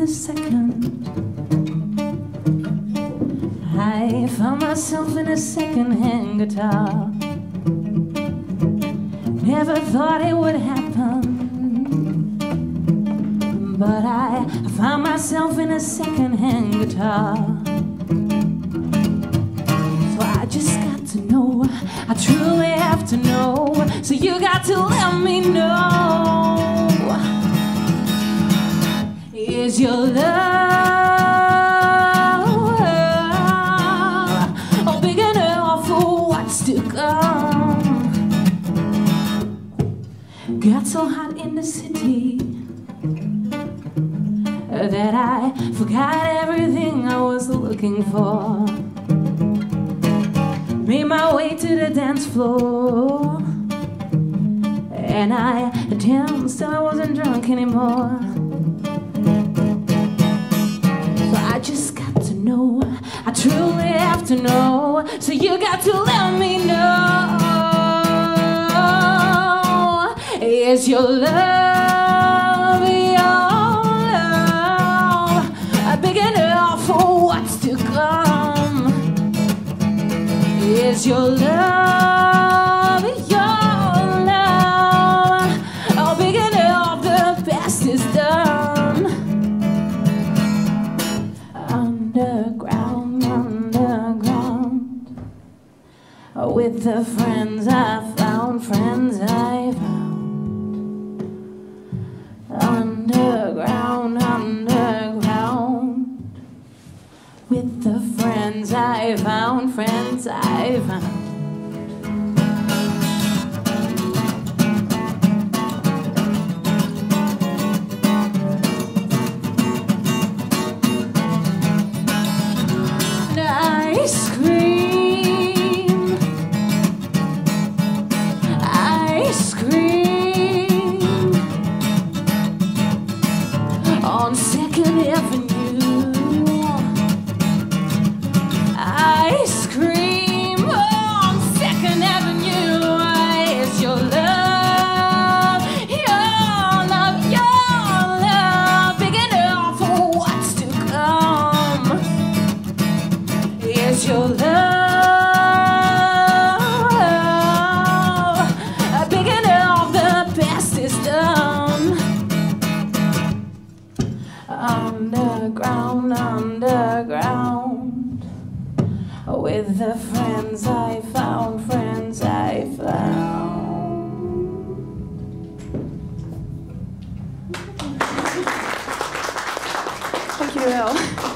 a second. I found myself in a second-hand guitar. Never thought it would happen, but I found myself in a second-hand guitar. So I just got to know, I truly have to know. So you got to let me love oh, big enough for what's to come? Got so hot in the city that I forgot everything I was looking for. Made my way to the dance floor. And I danced till I wasn't drunk anymore. Just got to know, I truly have to know. So you got to let me know. Is your love, your love, big enough for what's to come? Is your love, with the friends I found, friends I found. Underground, underground, with the friends I found, friends I found. Scream on Second Avenue. I scream on Second Avenue. It's your love, your love, your love, big enough for what's to come. Is your love the friends I found, friends I found. Dankjewel.